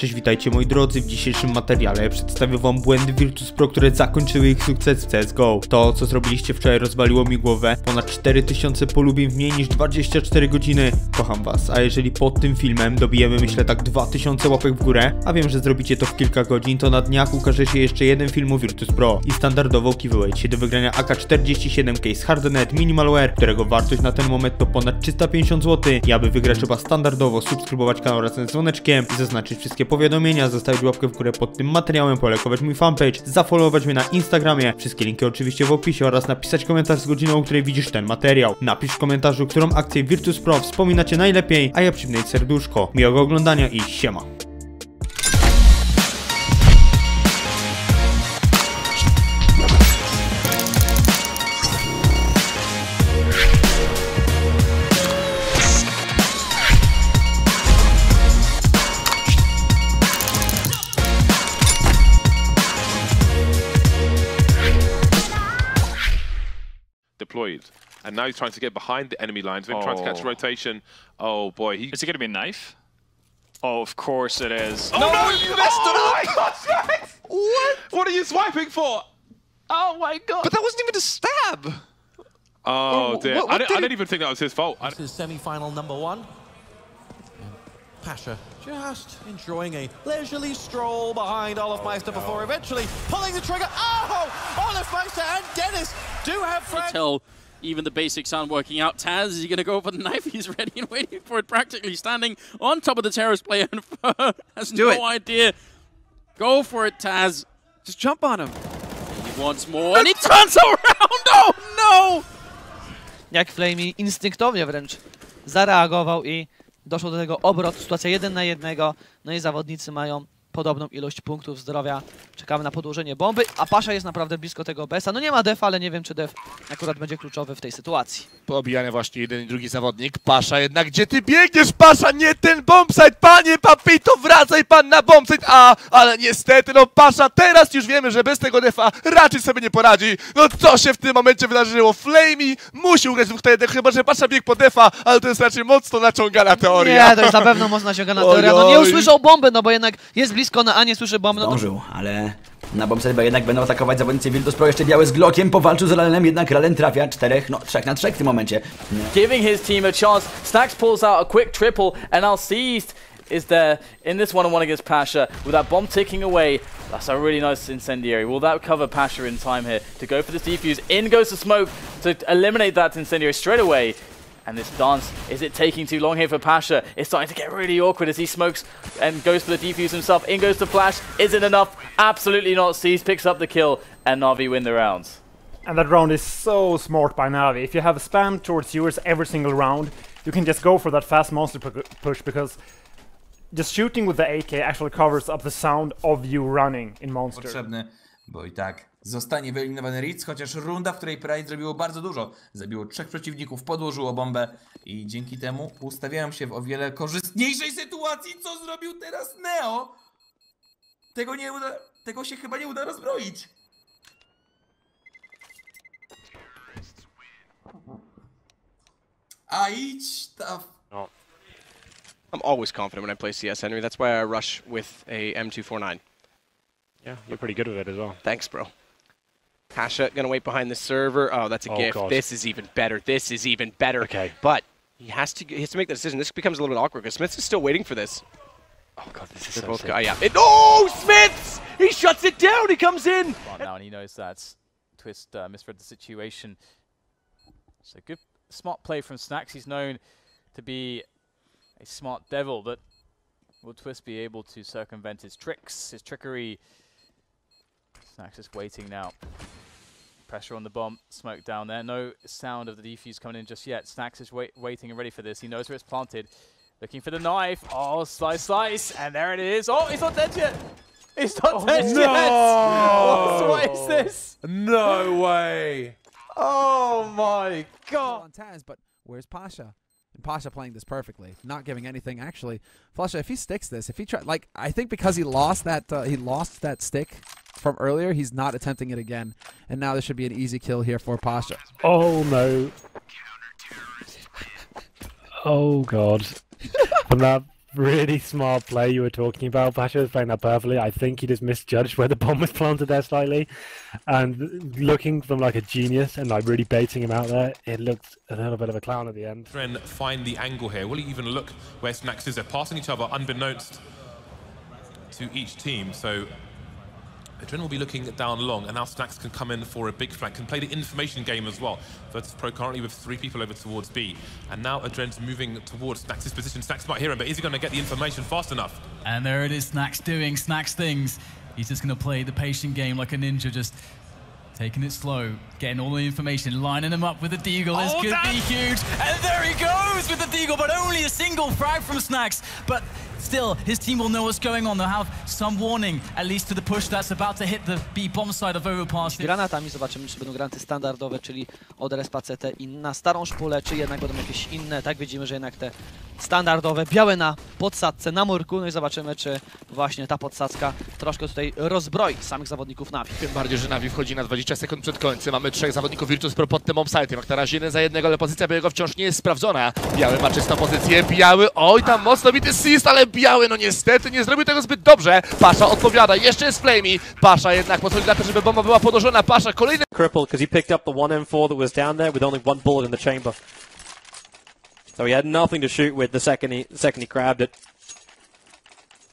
Cześć, witajcie moi drodzy, w dzisiejszym materiale przedstawię wam błędy Virtus Pro, które zakończyły ich sukces w CSGO. To, co zrobiliście wczoraj rozwaliło mi głowę, ponad 4000 polubień w mniej niż 24 godziny. Kocham was, a jeżeli pod tym filmem dobijemy myślę tak 2000 łapek w górę, a wiem, że zrobicie to w kilka godzin, to na dniach ukaże się jeszcze jeden film o Virtus Pro i standardowo się do wygrania AK-47 case Hardenet Minimalware, którego wartość na ten moment to ponad 350 zł i aby wygrać trzeba standardowo subskrybować kanał razem z dzwoneczkiem i zaznaczyć wszystkie powiadomienia, zostawić łapkę w górę pod tym materiałem, polajkować mój fanpage, zafollowować mnie na Instagramie, wszystkie linki oczywiście w opisie oraz napisać komentarz z godziną, o której widzisz ten materiał. Napisz w komentarzu, którą akcję Virtus Pro wspominacie najlepiej, a ja przypnę serduszko. Miłego oglądania i siema. Deployed. And now he's trying to get behind the enemy lines. Maybe trying to catch Oh. rotation. Oh boy, he. Is it going to be a knife? Oh, of course it is. Oh, no, you messed oh it up! My God, what? What are you swiping for? Oh my god! But that wasn't even a stab. Oh, oh wh- dear! what- I, what didn't, did I didn't even think that was his fault. I, This is semi-final number one. Pasha just enjoying a leisurely stroll behind Olofmeister before eventually pulling the trigger. Oh! Olofmeister and Dennis do have friends. tell even the basics aren't working out. Taz, is he going to go for the knife? He's ready and waiting for it, practically standing on top of the terrorist player and has Do no it. idea. Go for it, Taz. Just jump on him. He wants more, and he turns around! Oh no! jak flamie instynktownie wręcz zareagował i doszło do tego obrotu, sytuacja jeden na jednego, no i zawodnicy mają podobną ilość punktów zdrowia. Czekamy na podłożenie bomby, a Pasza jest naprawdę blisko tego Besa. No nie ma defa, ale nie wiem, czy def akurat będzie kluczowy w tej sytuacji. Poobijany właśnie jeden i drugi zawodnik. Pasza jednak, gdzie ty biegniesz, Pasza? Nie ten bombsite, panie Papito, wracaj pan na bombsite! A, ale niestety, no Pasza, teraz już wiemy, że bez tego defa raczej sobie nie poradzi. No co się w tym momencie wydarzyło? Flamey musi ugrać dwóch na jednego, chyba że Pasza biegł po defa, ale to jest raczej mocno naciągana teoria. Nie, to jest na pewno mocno naciągana teoria. No nie usłyszał bomby, no bo jednak jest blisko na A, nie słyszy bomby. No to Zdążył, ale na bombsite jednak będą atakować zawodnicy Pro. Jeszcze biały z Glockiem powalczył z Ralenem, jednak Ralen trafia czterech, no trzech na trzech w tym momencie. Nie. giving his team a chance. Stacks pulls out a quick triple, and now Seized is there in this one-on-one against Pasha with that bomb ticking away. That's a really nice incendiary. Will that cover Pasha in time here to go for this defuse? In goes the smoke to eliminate that incendiary straight away. And this dance, is it taking too long here for Pasha? It's starting to get really awkward as he smokes and goes for the defuse himself. In goes the flash. Is it enough? Absolutely not. Seized picks up the kill, and Navi win the rounds. And that round is so smart by Navi. If you have a spam towards yours every single round, you can just go for that fast monster push because just shooting with the AK actually covers up the sound of you running in monster. potrzebny, bo i tak zostanie wyeliminowany Ritz, chociaż runda, w której Pride zrobiło bardzo dużo. Zabiło trzech przeciwników, podłożyło bombę i dzięki temu ustawiają się w o wiele korzystniejszej sytuacji, co zrobił teraz Neo. Tego nie uda, tego się chyba nie uda rozbroić. A idź ta I'm always confident when I play CS, Henry. That's why I rush with a M249. Yeah, you're pretty good with it as well. Thanks, bro. Pasha gonna wait behind the server. Oh, that's a Oh, gift. God. This is even better. This is even better. Okay. But he has to he has to make that decision. This becomes a little bit awkward because Smiths is still waiting for this. Oh god, this is They're so both sick. go- yeah. It, oh, Smiths! He shuts it down. He comes in. Well, now, and he knows that Twist uh, misread the situation. So good, smart play from Snax. He's known to be a smart devil, but will Twist be able to circumvent his tricks, his trickery? Snax is waiting now. Pressure on the bomb, smoke down there. No sound of the defuse coming in just yet. Snax is wait, waiting and ready for this. He knows where it's planted. Looking for the knife. Oh, slice, slice. And there it is. Oh, he's not dead yet. He's not dead yet. What, what is this? No way! Oh my god. on Taz, but where's Pasha? And Pasha playing this perfectly, not giving anything. Actually, Flusha, if he sticks this, if he try, like I think because he lost that, uh, he lost that stick from earlier, he's not attempting it again, and now this should be an easy kill here for Pasha. Oh no. Oh god. From that really smart play you were talking about. Pasha was playing that perfectly. I think he just misjudged where the bomb was planted there slightly, and looking from like a genius and like really baiting him out there, it looked a little bit of a clown at the end. Try and find the angle here. Will he even look where Snax is? They're passing each other unbeknownst to each team. So Adren will be looking down long, and now Snax can come in for a big flank, can play the information game as well. Virtus Pro currently with three people over towards B, and now Adren's moving towards Snax' position. Snax might hear him, but is he going to get the information fast enough? And there it is, Snax doing Snax things. He's just going to play the patient game like a ninja, just taking it slow, getting all the information, lining him up with the deagle. This Oh, could that- be huge. And there he goes with the deagle, but only a single frag from Snax. But still, his team will know what's going on. They'll have some warning, at least to the push that's about to hit the B bomb side of Overpass. Granatami zobaczymy, czy będą granaty standardowe, czyli od respa CT i na starą szpulę, czy jednak będą jakieś inne. Tak widzimy, że jednak te standardowe, białe na podsadce, na murku. No i zobaczymy, czy właśnie ta podsadzka troszkę tutaj rozbroi samych zawodników Navi. Tym bardziej, że Navi wchodzi na 20 sekund przed końcem. Mamy trzech zawodników Virtus Pro pod tym bombsite'em. Jak na razie jeden za jednego, ale pozycja białego wciąż nie jest sprawdzona. Biały ma czystą pozycję. Biały, oj tam mocno bity assist, ale Biały no niestety nie zrobił tego zbyt dobrze. Pasza odpowiada, jeszcze jest flamie. Pasza jednak pozwoli na to, żeby bomba była podłożona. Pasza kolejny... crippled because he picked up the 1M4 that was down there with only one bullet in the chamber. So he had nothing to shoot with the second he, the second he grabbed it.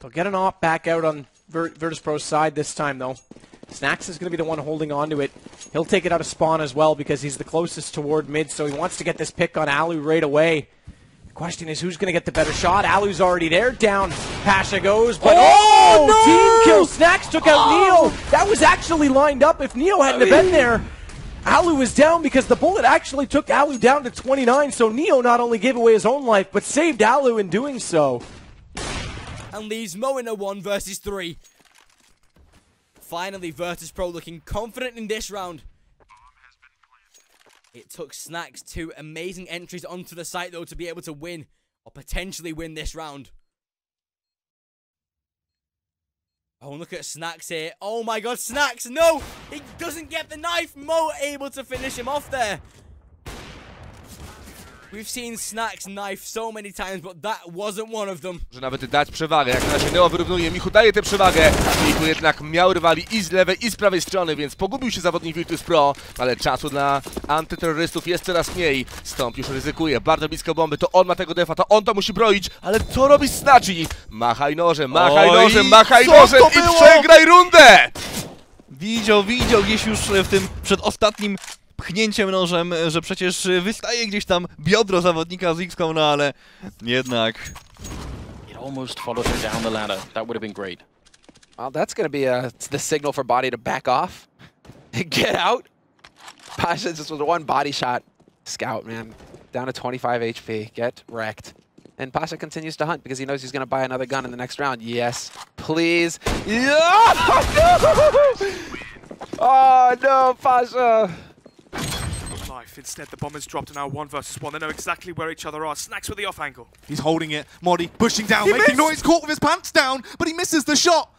They'll get an op back out on Vir- Virtus Pro's side this time, though. Snax is going to be the one holding on to it. He'll take it out of spawn as well because he's the closest toward mid, so he wants to get this pick on Alu right away. The question is who's going to get the better shot? Alu's already there. Down Pasha goes, but Oh, oh, no! team kill. Snax took out Oh. Neo. That was actually lined up. If Neo hadn't have been there, Alu was down because the bullet actually took Alu down to 29. So Neo not only gave away his own life, but saved Alu in doing so. and leaves Mo in a 1 versus 3. Finally, Virtus Pro looking confident in this round. It took Snax two amazing entries onto the site, though, to be able to win, or potentially win this round. Oh, look at Snax here. Oh my god, Snax, no! He doesn't get the knife! Mo able to finish him off there. We've seen Snacks knife so many times, but that wasn't one of them. Może nawet dać przewagę. Jak na razie Neo wyrównuje, Michu daje tę przewagę. Michu jednak miał rywali i z lewej, i z prawej strony, więc pogubił się zawodnik Virtus Pro, ale czasu dla antyterrorystów jest coraz mniej. Stąp już ryzykuje, bardzo blisko bomby, to on ma tego defa, to on to musi broić, ale co robi Snachi? Machaj nożem, machaj Oj, nożem, machaj nożem i przegraj rundę! Widział, widział gdzieś już w tym przedostatnim pchnięciem nożem, że przecież wystaje gdzieś tam biodro zawodnika z XCOM, no ale jednak... It almost followed her down the ladder. That would have been great. Well, that's going to be uh, the signal for Body to back off. Get out. Pasha just with one body shot. Scout, man. Down to 25 HP. Get wrecked. And Pasha continues to hunt because he knows he's going to buy another gun in the next round. Yes, please. Yeah! oh, no, Pasha. Life. Instead, the Bombers dropped and now one versus one. They know exactly where each other are. Snax with the off angle. He's holding it. Modi pushing down, He making missed! noise, caught with his pants down, but he misses the shot.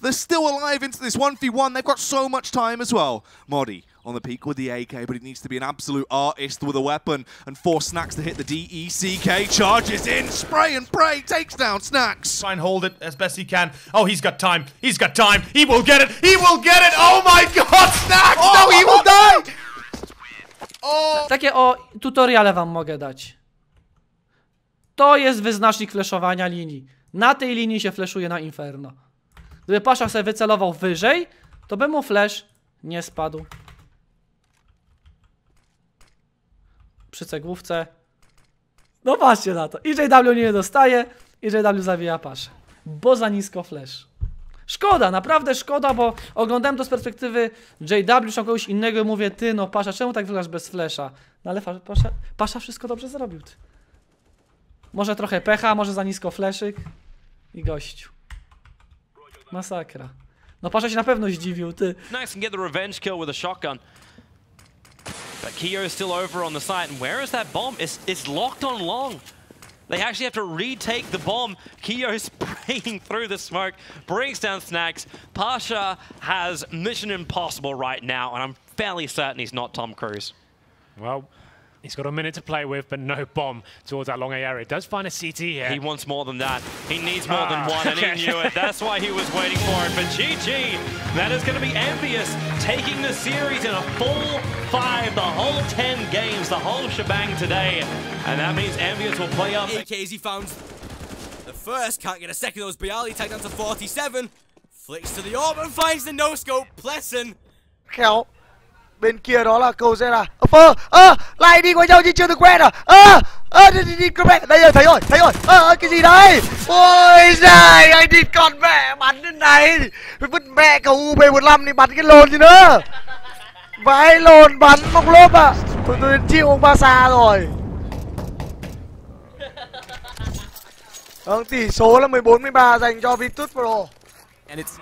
They're still alive into this 1v1. They've got so much time as well. Modi on the peak with the AK, but he needs to be an absolute artist with a weapon and force Snax to hit the DECK. Charges in, spray and pray, takes down Snax. Try and hold it as best he can. Oh, he's got time. He's got time. He will get it. He will get it. Oh my God, Snax! Oh! No, he will die. Takie o tutoriale wam mogę dać. To jest wyznacznik fleszowania linii. Na tej linii się fleszuje na Inferno. Gdyby Pasza sobie wycelował wyżej, to by mu flash nie spadł. Przy cegłówce. No patrzcie na to. EJW nie dostaje, EJW zawija Paszę. Bo za nisko flash. Szkoda, naprawdę szkoda, bo oglądałem to z perspektywy JW, czy kogoś innego i mówię, ty no Pasza, czemu tak wyglądasz bez flesza? No ale Pasza, Pasza, wszystko dobrze zrobił. Ty. Może trochę pecha, może za nisko fleszyk i gościu. Masakra. No Pasza się na pewno zdziwił, ty. Nice can get the revenge kill with a shotgun. But Kyo is still over on the site, and where is that bomb? It's, it's locked on long. They actually have to retake the bomb. Kyo spraying through the smoke, brings down Snax. Pasha has Mission Impossible right now, and I'm fairly certain he's not Tom Cruise. Well, He's got a minute to play with, but no bomb towards that long area. Does find a CT here. He wants more than that. He needs more Ah, than one, and okay. he knew it. That's why he was waiting for it. But GG, that is going to be EnVyUs taking the series in a full five, the whole 10 games, the whole shebang today. And that means EnVyUs will play up. AKs he found the first, can't get a second. Those Byali tagged down to 47. Flicks to the orb and finds the no scope. Pleasant. Bên kia đó là cầu Zera à. ờ, ơ ơ ờ, lại đi qua nhau nhưng chưa được quen à. Ơ ơ đi đi đi con mẹ đây rồi thấy rồi thấy rồi. Ơ ơ, cái gì đấy ôi giời anh đi con mẹ bắn đến này. Vứt mẹ cầu UB15 thì bắn cái lồn gì nữa. Vãi lồn bắn móc lốp à tôi tôi chịu ông ba xa rồi. Vâng, tỷ số là 14-13 dành cho Virtus Pro. And it's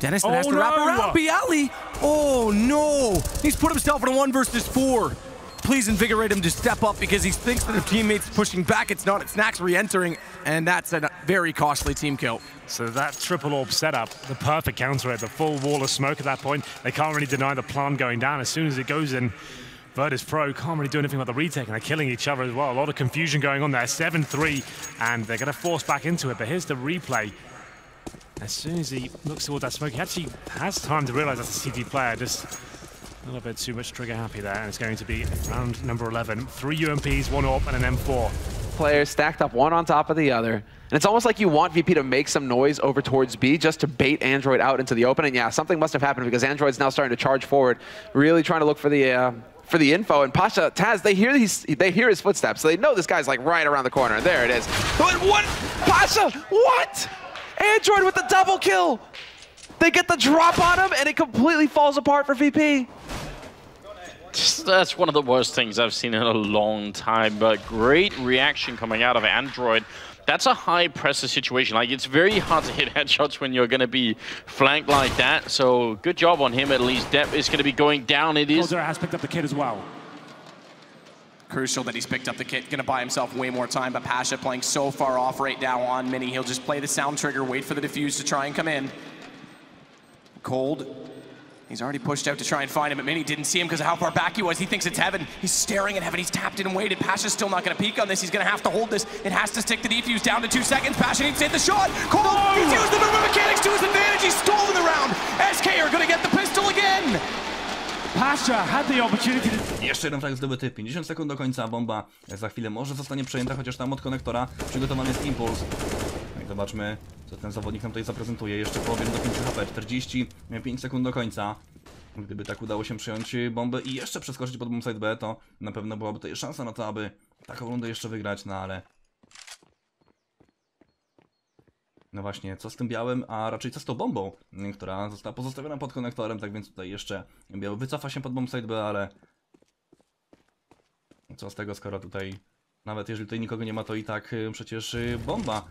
Dennison has Oh, to wrap no. around Byali. Oh no! He's put himself in a one versus four. Please invigorate him to step up because he thinks that the teammate's pushing back. It's not. It's Snax re-entering, and that's a very costly team kill. So that triple orb setup, the perfect counter at the full wall of smoke at that point. They can't really deny the plan going down. As soon as it goes in, Virtus Pro can't really do anything about the retake, and they're killing each other as well. A lot of confusion going on there. 7-3, and they're going to force back into it. But here's the replay. As soon as he looks toward that smoke, he actually has time to realize that's a CT player. Just a little bit too much trigger happy there, and it's going to be round number 11. Three UMPs, one AWP, and an M4. players stacked up one on top of the other. And it's almost like you want VP to make some noise over towards B just to bait Android out into the open. And yeah, something must have happened because Android's now starting to charge forward, really trying to look for the uh, for the info. And Pasha, Taz, they hear these, they hear his footsteps, so they know this guy's like right around the corner. There it is. What? Pasha, what? Android with the double kill. They get the drop on him, and it completely falls apart for VP. That's one of the worst things I've seen in a long time, but great reaction coming out of Android. That's a high pressure situation. Like, it's very hard to hit headshots when you're going to be flanked like that. So, good job on him at least. Depp is going to be going down. It is. Coldzera has picked up the kid as well. Crucial that he's picked up the kit. Gonna buy himself way more time, but Pasha playing so far off right now on Mini. He'll just play the sound trigger, wait for the defuse to try and come in. Cold. He's already pushed out to try and find him, but Mini didn't see him because of how far back he was. He thinks it's Heaven. He's staring at Heaven. He's tapped it and waited. Pasha's still not going to peek on this. He's going to have to hold this. It has to stick the defuse down to two seconds. Pasha needs to hit the shot. Cold. He's used the movement mechanics to his advantage. He's stolen the round. SK are going to get the pistol again. Pasha had the opportunity Jeszcze jeden frag zdobyty, 50 sekund do końca, bomba za chwilę może zostanie przejęta, chociaż tam od konektora przygotowany jest impuls. No i zobaczmy, co ten zawodnik nam tutaj zaprezentuje. Jeszcze połowie do 5 HP, 45 sekund do końca. Gdyby tak udało się przejąć bombę i jeszcze przeskoczyć pod bombsite B, to na pewno byłaby tutaj szansa na to, aby taką rundę jeszcze wygrać, no ale... No właśnie, co z tym białym, a raczej co z tą bombą, y, która została pozostawiona pod konektorem, tak więc tutaj jeszcze biały wycofa się pod bombsite B, ale co z tego, skoro tutaj, nawet jeżeli tutaj nikogo nie ma, to i tak y, przecież y, bomba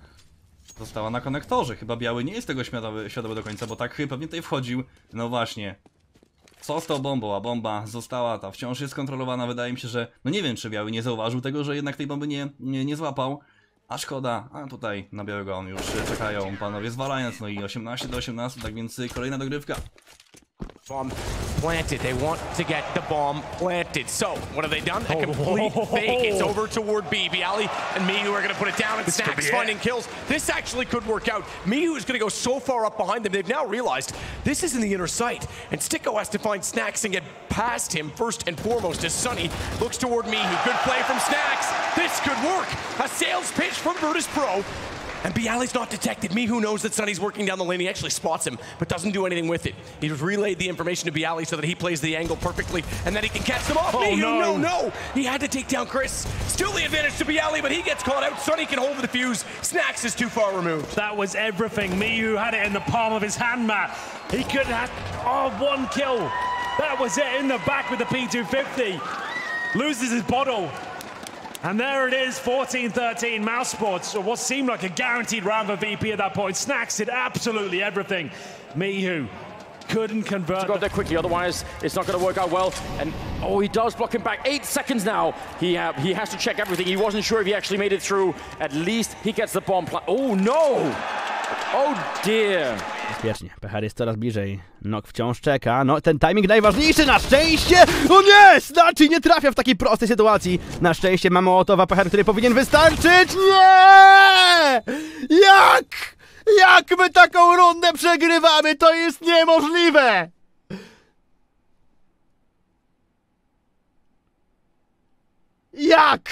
została na konektorze. Chyba biały nie jest tego świadomy, świadomy do końca, bo tak y, pewnie tutaj wchodził. No właśnie. Co z tą bombą? A bomba została, ta wciąż jest kontrolowana. Wydaje mi się, że, no nie wiem, czy biały nie zauważył tego, że jednak tej bomby nie, nie, nie złapał. A szkoda, a tutaj na białego on już czekają panowie zwalając, no i 18 do 18, tak więc kolejna dogrywka. Bomb planted. They want to get the bomb planted. So, what have they done? A oh. complete fake. It's over toward B. Byali and Michu are going to put it down, and This Snax it. finding kills. This actually could work out. Michu is going to go so far up behind them, they've now realized this is in the inner sight, and STYKO has to find Snax and get past him first and foremost as Sunny looks toward Michu. Good play from Snax. This could work. A sales pitch from Virtus Pro. And Byali's not detected. Michu knows that Sunny's working down the lane. He actually spots him, but doesn't do anything with it. He's relayed the information to Byali so that he plays the angle perfectly, and then he can catch them off. Oh, Michu, no. no, no! He had to take down Chris. Still the advantage to Byali, but he gets caught out. Sunny can hold the defuse. Snax is too far removed. That was everything. Miyu had it in the palm of his hand, Matt. He could have. Oh, one kill. That was it in the back with the P250. Loses his bottle. And there it is, 14-13, mousesports, or what seemed like a guaranteed round for VP at that point. Snax did absolutely everything. Michu couldn't convert. to go there quickly, otherwise it's not going to work out well. And oh, he does block him back. Eight seconds now. He ha he has to check everything. He wasn't sure if he actually made it through. At least he gets the bomb. Oh no! Oh dear! Niebezpiecznie. Pechar jest coraz bliżej. Nok wciąż czeka. No, ten timing najważniejszy na szczęście! O nie! Znaczy nie trafia w takiej prostej sytuacji. Na szczęście mamy Otowa Pechar, który powinien wystarczyć. Nie! Jak? Jak my taką rundę przegrywamy? To jest niemożliwe! Jak?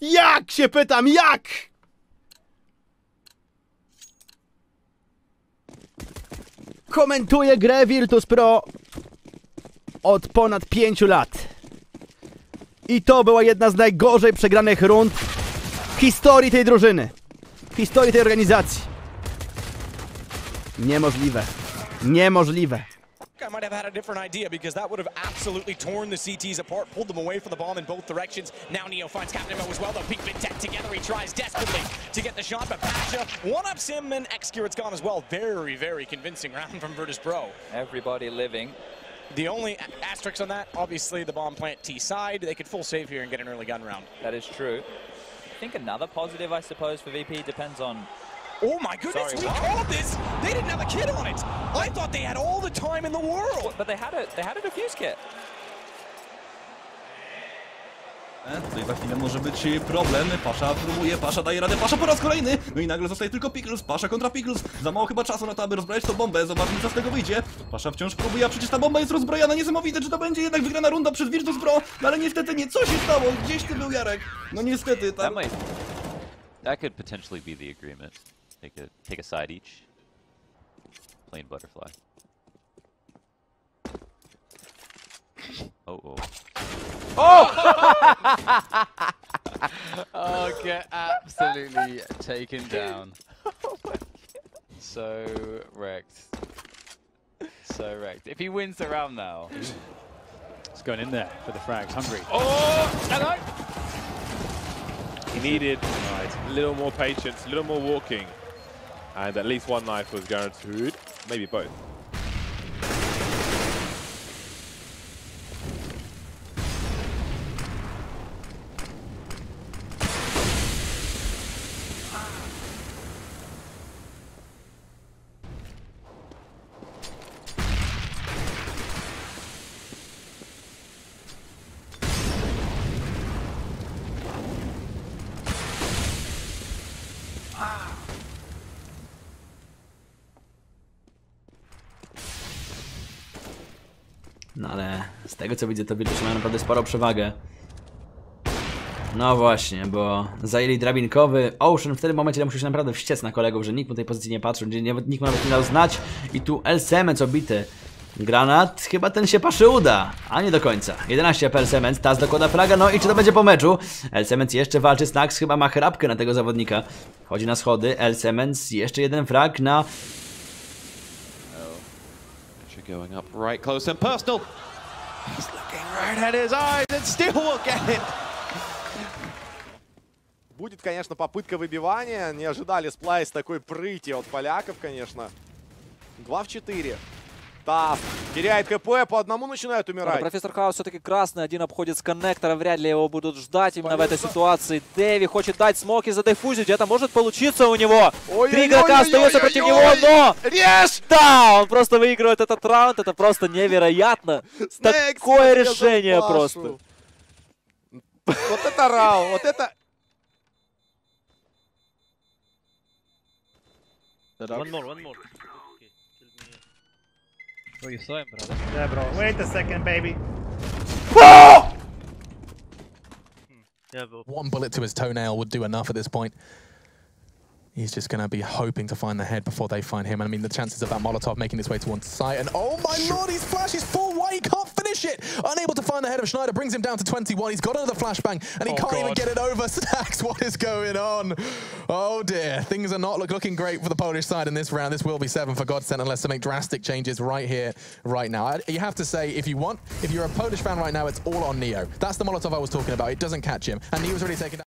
Jak się pytam, jak? Komentuję grę Virtus Pro od ponad 5 lat. I to była jedna z najgorzej przegranych rund w historii tej drużyny. W historii tej organizacji. Niemożliwe. Niemożliwe. I might have had a different idea because that would have absolutely torn the CTs apart, pulled them away from the bomb in both directions. Now Neo finds Captain Mo as well, though. Peak Big Tech together, he tries desperately to get the shot, but Pasha one-ups him and Excurit's gone as well. Very, very convincing round from Virtus Pro. Everybody living. The only asterisk on that, obviously the bomb plant T side. They could full save here and get an early gun round. That is true. I think another positive, I suppose, for VP depends on. Oh my goodness, Sorry, we what? called this! They didn't have a kid on it! I thought they had all the time in the world! But they had a they had a defuse kit. E, Tutaj za chwilę może być problem. Pasza próbuje, Pasza daje radę, Pasza po raz kolejny! No i nagle zostaje tylko Pickles, Pasza kontra Pickles. Za mało chyba czasu na to, aby rozbrać tą bombę. Zobaczmy, co z tego wyjdzie. Pasza wciąż próbuje, a przecież ta bomba jest rozbrojona. Niesamowite, czy to będzie jednak wygrana runda przez Virtus Pro. No ale niestety nie. Co się stało? Gdzieś ty był, Jarek? No niestety, That tam... might that could potentially be the agreement. Take a take a side each. Plain butterfly. Oh oh. oh, oh, get absolutely taken down. So wrecked. So wrecked. If he wins the round now. It's going in there for the frags. Hungry. Oh, hello. He needed right, a little more patience, a little more walking, and at least one knife was guaranteed. Maybe both. Ale z tego co widzę, to Virtus mają naprawdę sporą przewagę. No właśnie, bo zajęli drabinkowy Ocean w tym momencie musiał się naprawdę wściec na kolegów, że nikt mu tej pozycji nie patrzył, gdzie nikt mu nawet nie dał znać. I tu Semens obity. Granat, chyba ten się paszy uda, a nie do końca. 11 AP El Semens, Taz dokłada flaga, no i czy to będzie po meczu? El Semens jeszcze walczy, Snax chyba ma chrapkę na tego zawodnika. Chodzi na schody, El Semens, jeszcze jeden frag na... Going up right close and personal. He's looking right at his eyes and still will get it. Будет, конечно, попытка выбивания. Не ожидали сплайс такой прыти от поляков, конечно. 2 в 4. Тав теряет КП, по одному начинают Ладно, умирать. профессор Хаус все-таки красный, один обходит с коннектора, вряд ли его будут ждать именно в этой ситуации. Дэви хочет дать смоки задефузить, это может получиться у него. Три игрока остается против него, но... Режь! Да, он просто выигрывает этот раунд, это просто невероятно. Такое решение просто. Вот это раунд, вот это... One more, one more. Oh, you saw him, brother. Yeah, bro. Wait a second, baby. Yeah, bro. One bullet to his toenail would do enough at this point. He's just going to be hoping to find the head before they find him. And I mean, the chances of that Molotov making its way to one side. And oh my lord, he's flash, he's full white, he can't finish it. Unable to find the head of Schneider, brings him down to 21. He's got another flashbang, and he Oh, can't even get it over. Snax, what is going on? Oh dear, things are not look, looking great for the Polish side in this round. This will be seven for Godsent unless they make drastic changes right here, right now. I- You have to say, if you want, if you're a Polish fan right now, it's all on Neo. That's the Molotov I was talking about. It doesn't catch him. And Neo's already taken down.